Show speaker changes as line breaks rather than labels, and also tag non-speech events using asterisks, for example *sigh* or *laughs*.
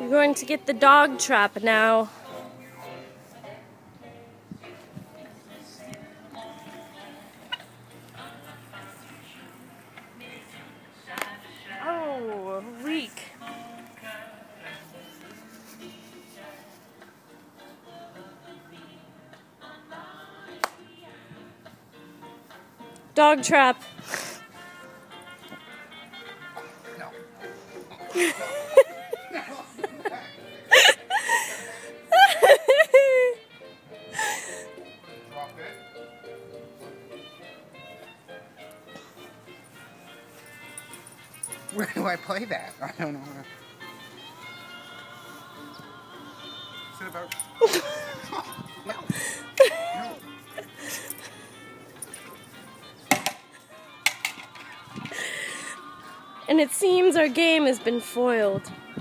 You're going to get the dog trap now. Oh, leak. Dog trap.
Drop *laughs* Where do I play that? I don't know. Sit about. *laughs* no. No.
And it seems our game has been foiled.